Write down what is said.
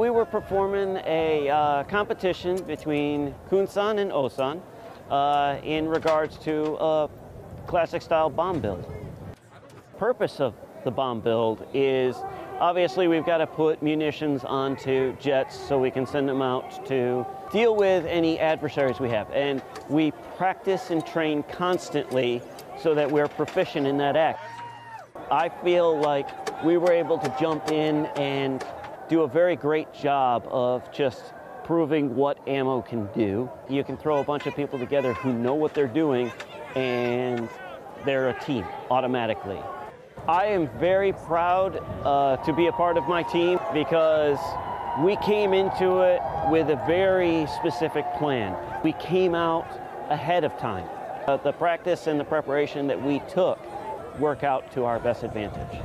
We were performing a uh, competition between Kunsan and Osan uh, in regards to a classic style bomb build. Purpose of the bomb build is obviously we've got to put munitions onto jets so we can send them out to deal with any adversaries we have. And we practice and train constantly so that we're proficient in that act. I feel like we were able to jump in and do a very great job of just proving what ammo can do. You can throw a bunch of people together who know what they're doing and they're a team automatically. I am very proud uh, to be a part of my team because we came into it with a very specific plan. We came out ahead of time. Uh, the practice and the preparation that we took work out to our best advantage.